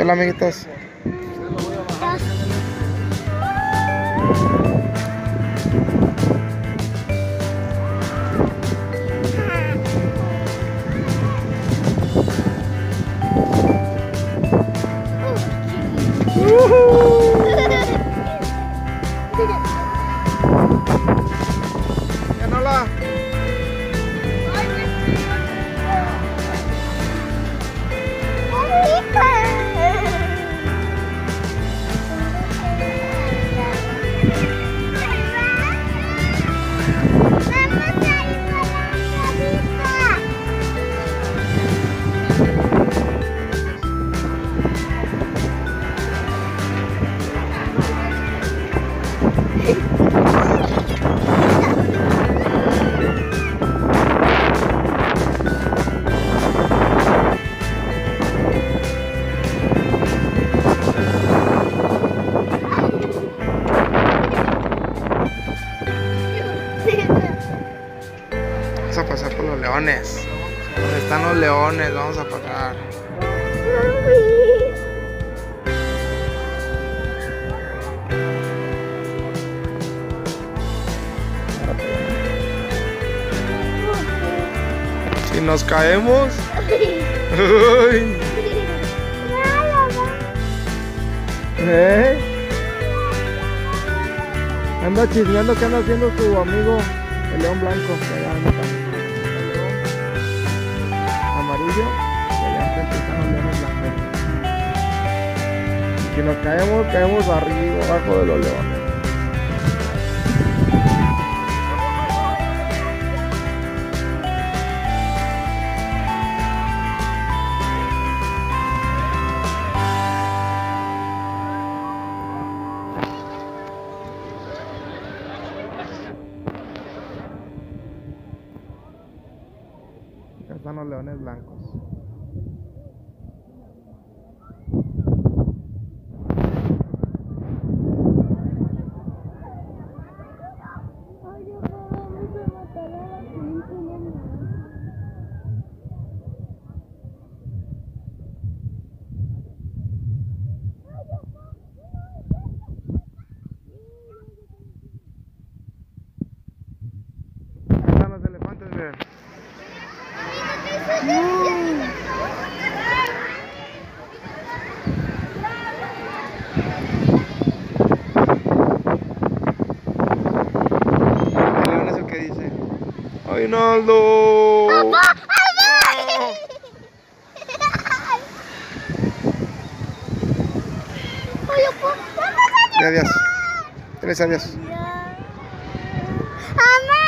Hola amiguitos. Bien, hola. Vamos a pasar por los leones. ¿Dónde están los leones? Vamos a pasar. Si nos caemos. ¿Eh? Anda chismeando que anda haciendo tu amigo el león blanco. que allá anda. El león amarillo. Y allá enfrente están los leones blancos. Si nos caemos, caemos arriba, abajo de los leones. Están los leones blancos. Reinaldo. ¡Papá! Adiós. Tres adiós. Mamá.